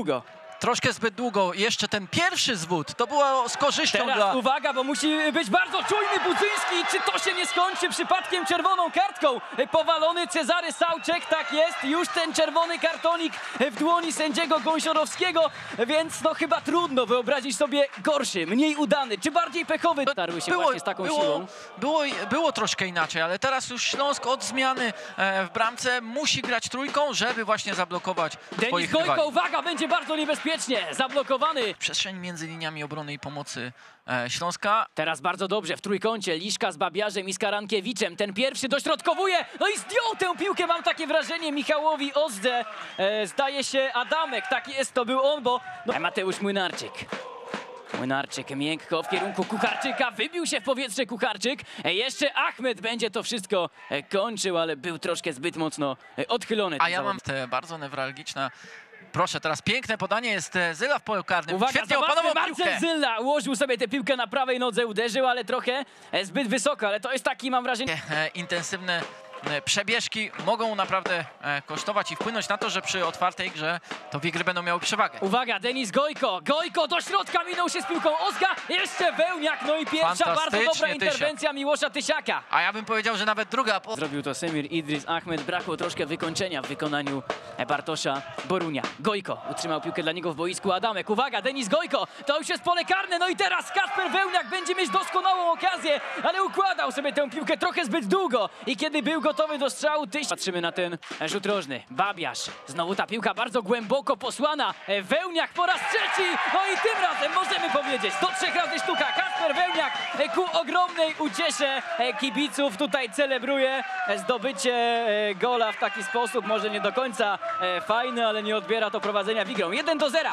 długo. Troszkę zbyt długo. Jeszcze ten pierwszy zwód, to było z korzyścią Teraz dla... uwaga, bo musi być bardzo czujny Budzyński. Czy to się nie skończy przypadkiem czerwoną kartką? Powalony Cezary Sałczek, tak jest. Już ten czerwony kartonik w dłoni sędziego Gąsiorowskiego, więc no chyba trudno wyobrazić sobie gorszy, mniej udany, czy bardziej pechowy. Tarły się właśnie z taką było, siłą. Było, było troszkę inaczej, ale teraz już Śląsk od zmiany e, w bramce musi grać trójką, żeby właśnie zablokować Denis Gojko, uwaga, będzie bardzo niebezpiecznie. Zablokowany. Przestrzeń między liniami obrony i pomocy e, Śląska. Teraz bardzo dobrze, w trójkącie, Liszka z Babiarzem i z Karankiewiczem. Ten pierwszy dośrodkowuje, no i zdjął tę piłkę, mam takie wrażenie, Michałowi Ozdze. E, zdaje się Adamek, tak jest, to był on, bo... No, Mateusz Młynarczyk. Młynarczyk miękko w kierunku Kucharczyka, wybił się w powietrze Kucharczyk. E, jeszcze Achmed będzie to wszystko e, kończył, ale był troszkę zbyt mocno e, odchylony. A ja mam te bardzo newralgiczna. Proszę, teraz piękne podanie jest e, Zyla w polu karnym. Uwaga, Świetnie opanował. Marcel Zylla ułożył sobie tę piłkę na prawej nodze, uderzył, ale trochę e, zbyt wysoko, ale to jest taki, mam wrażenie... E, intensywne e, przebieżki mogą naprawdę e, kosztować i wpłynąć na to, że przy otwartej grze to wigry będą miały przewagę. Uwaga, Denis Gojko. Gojko do środka minął się z piłką. Ozga, jeszcze Wełniak. No i pierwsza bardzo dobra Tysiak. interwencja Miłosza Tysiaka. A ja bym powiedział, że nawet druga. Zrobił to Semir Idris Ahmed. Brakło troszkę wykończenia w wykonaniu Bartosza Borunia. Gojko utrzymał piłkę dla niego w boisku. Adamek, uwaga, Denis Gojko. To już jest pole karne. No i teraz Kasper Wełniak będzie mieć doskonałą okazję, ale układał sobie tę piłkę trochę zbyt długo. I kiedy był gotowy do strzału, tyś... Patrzymy na ten rzut rożny. Babiarz. Znowu ta piłka bardzo głęboko posłana. E, Wełniak po raz trzeci. No i tym razem możemy powiedzieć, do trzech razy sztuka. Kasper Wełniak e, ku ogromnej uciesze e, kibiców tutaj celebruje zdobycie gola w taki sposób. Może nie do końca fajny, ale nie odbiera to prowadzenia wigrą. 1 do 0.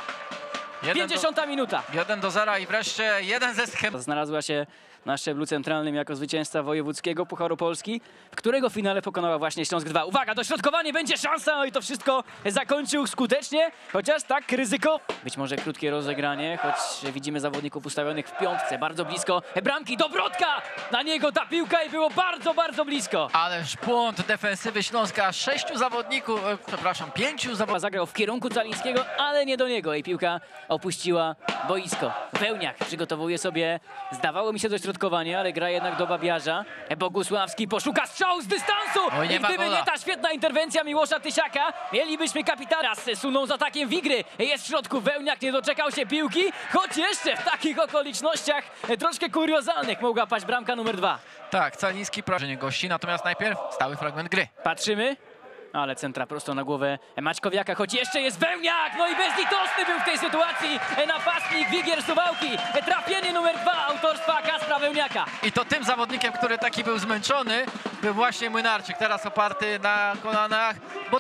Jeden do, 50 minuta. jeden do zera i wreszcie jeden ze schem. Znalazła się na szczeblu centralnym jako zwycięzca wojewódzkiego Pucharu Polski, w którego finale pokonała właśnie Śląsk 2. Uwaga, dośrodkowanie, będzie szansa, no i to wszystko zakończył skutecznie, chociaż tak, ryzyko. Być może krótkie rozegranie, choć widzimy zawodników ustawionych w piątce, bardzo blisko bramki, Dobrodka! Na niego ta piłka i było bardzo, bardzo blisko. Ależ błąd defensywy Śląska. Sześciu zawodników, e, przepraszam, pięciu zawodników. Zagrał w kierunku Calińskiego, ale nie do niego i piłka opuściła boisko. Wełniak przygotowuje sobie, zdawało mi się dośrodkowanie, ale gra jednak do Babiarza. Bogusławski poszuka strzału z dystansu Oj, nie i gdyby nie ta świetna interwencja Miłosza Tysiaka, mielibyśmy kapitana. Suną z atakiem Wigry, jest w środku Wełniak, nie doczekał się piłki, choć jeszcze w takich okolicznościach troszkę kuriozalnych mogła paść bramka numer dwa. Tak, Caliński prawie gości, natomiast najpierw stały fragment gry. Patrzymy. Ale centra prosto na głowę Maćkowiaka, choć jeszcze jest Wełniak! No i bezlitosny był tej sytuacji napastnik Wigier Suwałki. Trafienie numer dwa autorstwa Kaspra Wełniaka. I to tym zawodnikiem, który taki był zmęczony, był właśnie Młynarczyk. Teraz oparty na kolanach, bo